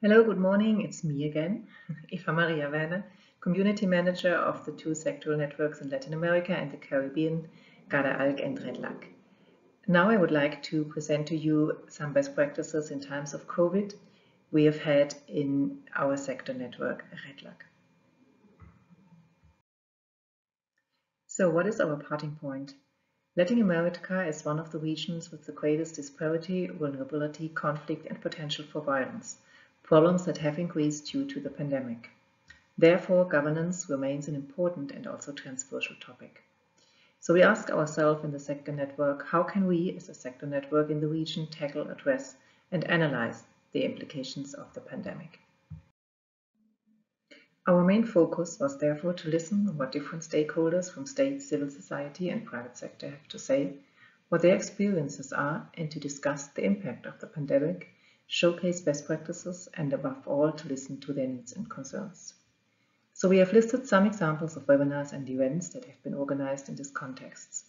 Hello, good morning. It's me again, Eva Maria Werner, Community Manager of the two sectoral networks in Latin America and the Caribbean, GADeR-ALC and REDLAC. Now I would like to present to you some best practices in times of COVID we have had in our sector network, REDLAC. So what is our parting point? Latin America is one of the regions with the greatest disparity, vulnerability, conflict and potential for violence problems that have increased due to the pandemic. Therefore, governance remains an important and also transversal topic. So we ask ourselves in the sector network, how can we as a sector network in the region tackle, address and analyze the implications of the pandemic? Our main focus was therefore to listen to what different stakeholders from state, civil society and private sector have to say, what their experiences are and to discuss the impact of the pandemic showcase best practices, and above all, to listen to their needs and concerns. So we have listed some examples of webinars and events that have been organized in this context,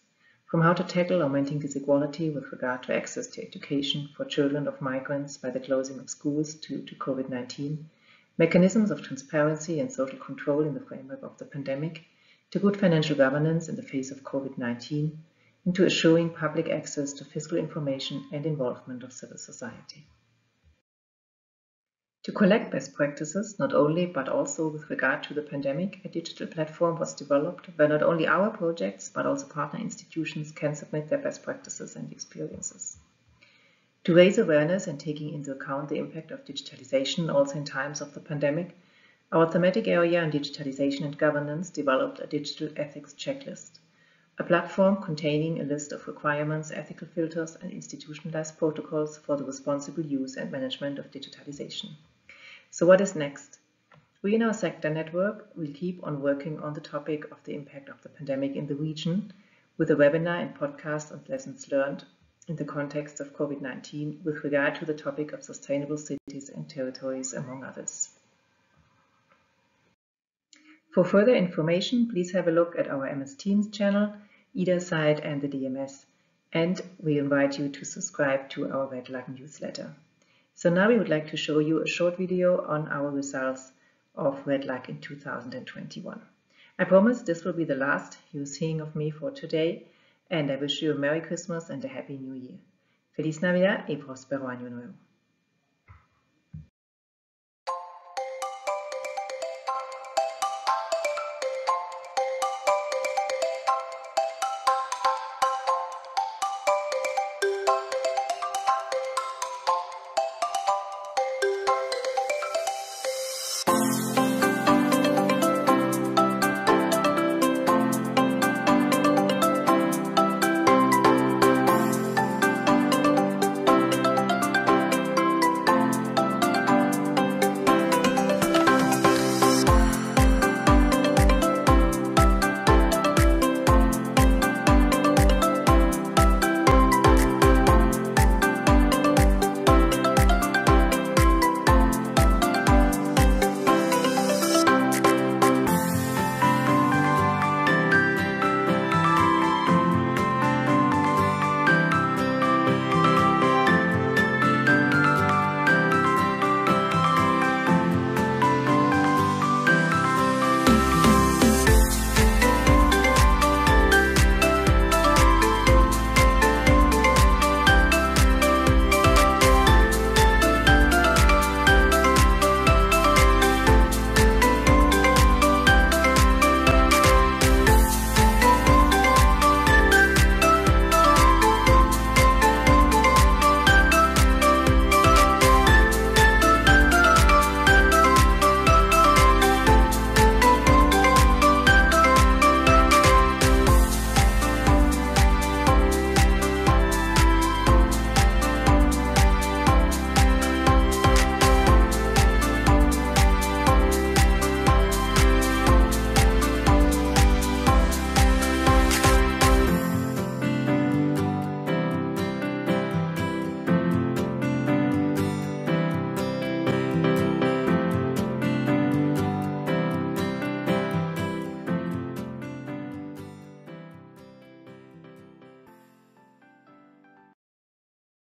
from how to tackle augmenting disequality with regard to access to education for children of migrants by the closing of schools to COVID-19, mechanisms of transparency and social control in the framework of the pandemic, to good financial governance in the face of COVID-19, into assuring public access to fiscal information and involvement of civil society. To collect best practices, not only but also with regard to the pandemic, a digital platform was developed where not only our projects but also partner institutions can submit their best practices and experiences. To raise awareness and taking into account the impact of digitalization also in times of the pandemic, our thematic area on digitalization and governance developed a digital ethics checklist, a platform containing a list of requirements, ethical filters and institutionalized protocols for the responsible use and management of digitalization. So what is next? We in our sector network will keep on working on the topic of the impact of the pandemic in the region with a webinar and podcast on lessons learned in the context of COVID-19 with regard to the topic of sustainable cities and territories, among others. For further information, please have a look at our MS Teams channel, either site and the DMS, and we invite you to subscribe to our REDLAC newsletter. So now we would like to show you a short video on our results of REDLAC in 2021. I promise this will be the last you're seeing of me for today and I wish you a Merry Christmas and a Happy New Year. Feliz Navidad y Prospero Año Nuevo.